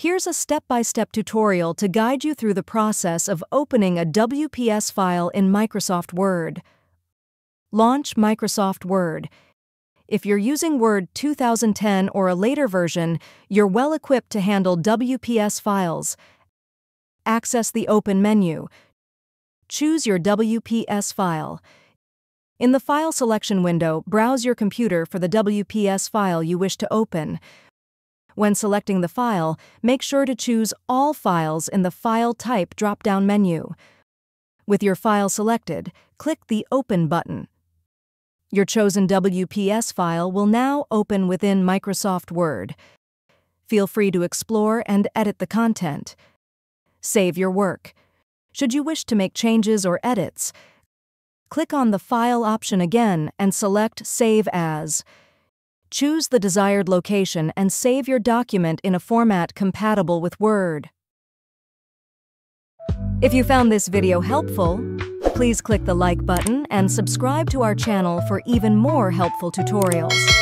Here's a step-by-step tutorial to guide you through the process of opening a WPS file in Microsoft Word. Launch Microsoft Word. If you're using Word 2010 or a later version, you're well equipped to handle WPS files. Access the Open menu. Choose your WPS file. In the File selection window, browse your computer for the WPS file you wish to open. When selecting the file, make sure to choose All Files in the File Type drop-down menu. With your file selected, click the Open button. Your chosen WPS file will now open within Microsoft Word. Feel free to explore and edit the content. Save your work. Should you wish to make changes or edits, click on the File option again and select Save As. Choose the desired location and save your document in a format compatible with Word. If you found this video helpful, please click the like button and subscribe to our channel for even more helpful tutorials.